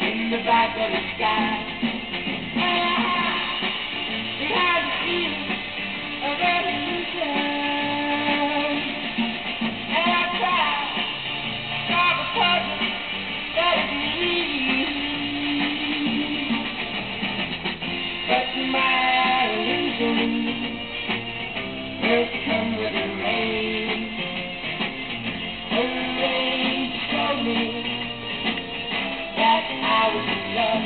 in the back of the sky. love.